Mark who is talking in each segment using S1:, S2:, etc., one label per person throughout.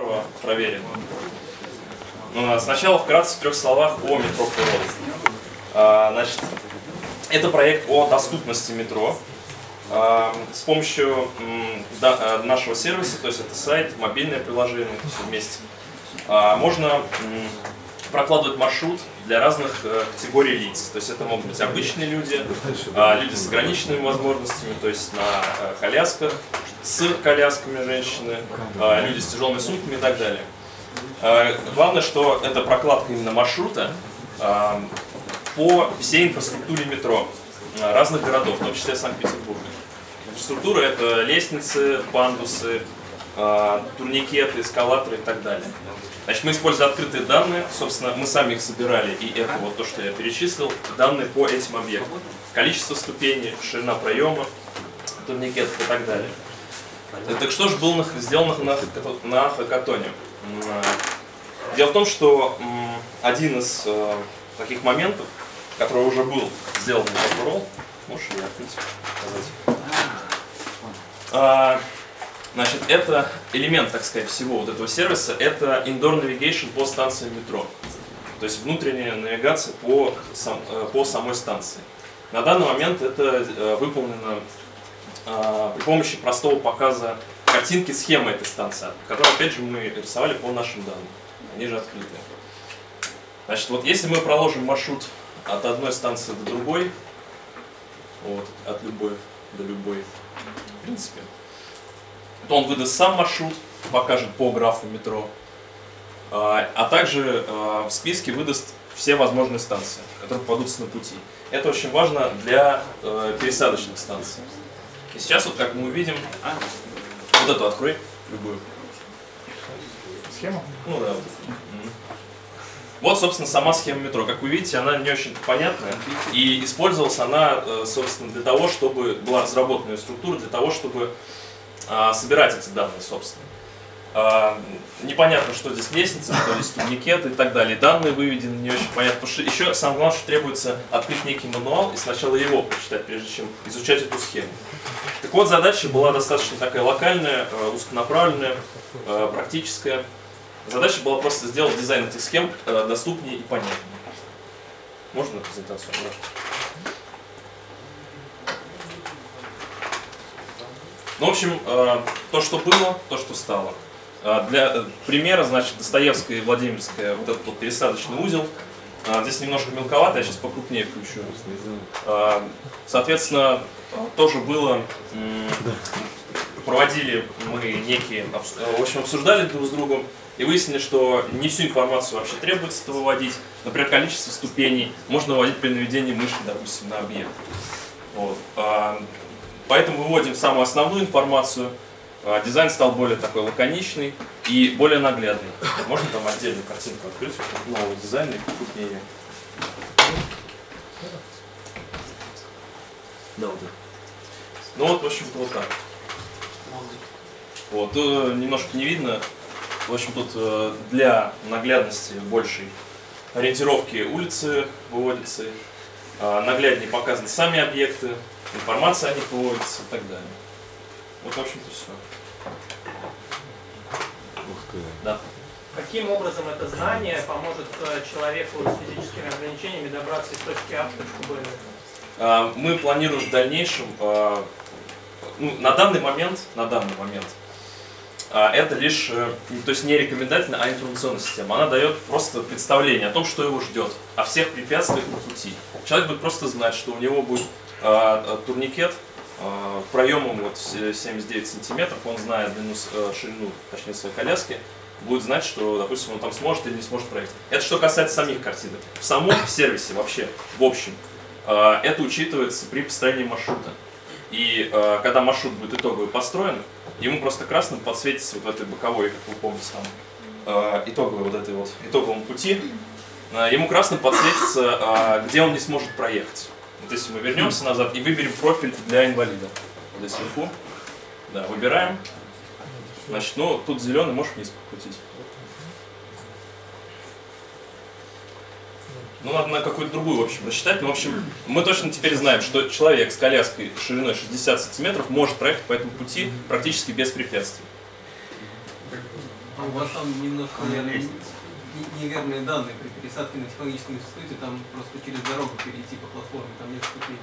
S1: Старого проверим. Ну, а Сначала вкратце в трех словах о метро природы. А, Значит, это проект о доступности метро. А, С помощью а, нашего сервиса, то есть это сайт, мобильное приложение, все вместе, можно прокладывать маршрут для разных э, категорий лиц. То есть это могут быть обычные люди, а, люди с ограниченными возможностями, то есть на э, колясках, с колясками женщины, а, люди с тяжелыми сумками и так далее. А, Главное, что это прокладка именно маршрута а, по всей инфраструктуре метро разных городов, в том числе Санкт-Петербурга. Инфраструктура это лестницы, пандусы, турникеты, эскалаторы и так далее. Значит, мы используем открытые данные, собственно, мы сами их собирали, и это вот то, что я перечислил, данные по этим объектам. Количество ступеней, ширина проема, турникетов и так далее. Так что же было сделано на, на хакатоне? Дело в том, что один из э, таких моментов, который уже был сделан на можешь ли открыть, показать? Значит, это элемент, так сказать, всего вот этого сервиса, это indoor navigation по станциям метро. То есть внутренняя навигация по, сам- э, по самой станции. На данный момент это э, выполнено а, при помощи простого показа картинки схемы этой станции, которую, опять же, мы рисовали по нашим данным. Они же открытые. Значит, вот если мы проложим маршрут от одной станции до другой, вот, от любой до любой, в принципе, то он выдаст сам маршрут, покажет по графу метро, а а также а, в списке выдаст все возможные станции, которые попадутся на пути. Это очень важно для э, пересадочных станций. И сейчас вот как мы увидим, вот эту открой, любую.
S2: Схема?
S1: Ну да. вот. Собственно, сама схема метро. Как вы видите, она не очень понятная. И использовалась она, э, собственно, для того, чтобы была разработана ее структура, для того, чтобы а, собирать эти данные, собственно. А, Непонятно, что здесь лестница, что здесь турникет и так далее. Данные выведены не очень понятно. Потому что еще самое главное, что требуется открыть некий мануал и сначала его прочитать, прежде чем изучать эту схему. Так вот, задача была достаточно такая локальная, э, узконаправленная, э, практическая. Задача была просто сделать дизайн этих схем э, доступнее и понятнее. Можно презентацию? Можно. Ну, в общем, э, то, что было, то, что стало. Э, Для э, примера, значит, Достоевская и Владимирская, вот этот вот пересадочный узел. Здесь немножко мелковато, я сейчас покрупнее включу. Соответственно, тоже было, проводили мы некие, в общем, обсуждали друг с другом и выяснили, что не всю информацию вообще требуется выводить. Например, количество ступеней можно выводить при наведении мышки, допустим, на объект. Вот. Поэтому выводим самую основную информацию. А, Дизайн стал более такой лаконичный и более наглядный. Можно там отдельную картинку открыть, нового дизайна и крупнее. Да, вот. Ну вот, в общем-то, вот так. Вот, э, немножко не видно. В общем, тут э, для наглядности большей ориентировки улицы выводятся, нагляднее показаны сами объекты, информация о них выводится и так далее. Вот, в общем-то, все. Да.
S3: Каким образом это знание поможет э, человеку с физическими ограничениями добраться из точки А в точку Б?
S1: А, Мы планируем в дальнейшем, а, ну, на данный момент, на данный момент, а, это лишь, э, то есть не рекомендательная, а информационная система. Она дает просто представление о том, что его ждет, о всех препятствиях на пути. Человек будет просто знать, что у него будет а, а, турникет а, проемом вот с- 79 сантиметров, он знает длину, э, ширину, точнее, своей коляски, будет знать, что, допустим, он там сможет или не сможет проехать. Это что касается самих картинок. В самом сервисе вообще, в общем, а, это учитывается при построении маршрута. И а, когда маршрут будет итоговый построен, ему просто красным подсветится вот в этой боковой, как вы помните, там, а, итоговой вот этой вот, итоговом пути, а, ему красным подсветится, а, где он не сможет проехать. Вот если мы вернемся назад и выберем профиль для инвалида. Вот здесь вверху. Да, выбираем. Значит, ну, тут зеленый, можешь вниз покрутить. Ну, надо на какую-то другую, в общем, рассчитать. Но, в общем, мы точно теперь знаем, что человек с коляской шириной 60 сантиметров может проехать по этому пути практически без препятствий.
S4: А у вас там немножко неверные данные при пересадке на технологическом институте, там просто через дорогу перейти по платформе, там нет ступеней.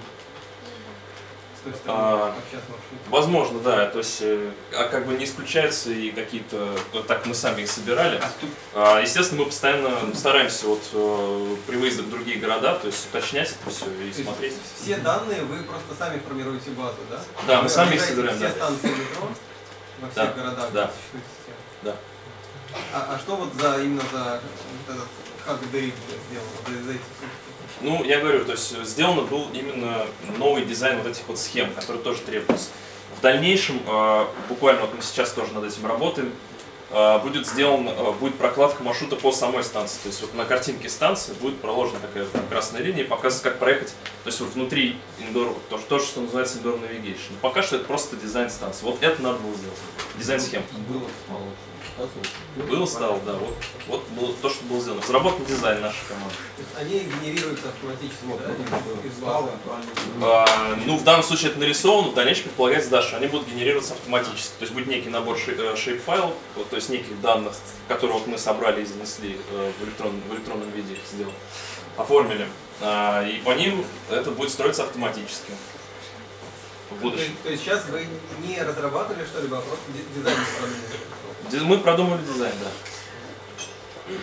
S4: Той стороны,
S1: А,
S4: как.
S1: Возможно, да, то есть, э, а как бы не исключается и какие-то, вот так мы сами их собирали. А, Естественно, мы постоянно стараемся вот э, при выезде в другие города, то есть уточнять это все и
S4: То есть
S1: смотреть.
S4: Все данные вы просто сами формируете базу, да?
S1: Да, мы
S4: Вы
S1: сами их собираем,
S4: Все
S1: да.
S4: станции метро во всех
S1: Да,
S4: городах,
S1: да. Да.
S4: А, а что вот за именно за этот сделал вот за, за эти?
S1: Ну, я говорю, то есть сделано был именно новый дизайн вот этих вот схем, которые тоже требуются. В дальнейшем, э, буквально вот мы сейчас тоже над этим работаем, э, будет сделан, э, будет прокладка маршрута по самой станции. То есть вот на картинке станции будет проложена такая красная линия и показывает, как проехать, то есть вот внутри индор, то, то, что называется navigation. Но пока что это просто дизайн станции. Вот это надо было сделать. Дизайн схем.
S5: Было стало.
S1: Было, стало, да. Вот, вот было то, что было сделано. Разработан дизайн нашей команды.
S4: То есть они генерируются автоматически, да, из базы.
S1: А, ну, в данном случае это нарисовано, в дальнейшем предполагается, да, что они будут генерироваться автоматически. То есть будет некий набор шейп-файлов, то есть неких данных, которые вот мы собрали и занесли э, в, электрон, в электронном виде, их сделали, оформили. А, и по ним это будет строиться автоматически в
S4: То
S1: будущем.
S4: есть, то есть сейчас вы не разрабатывали что-либо, а просто ди- дизайн.
S1: Ди- Мы продумали дизайн, да.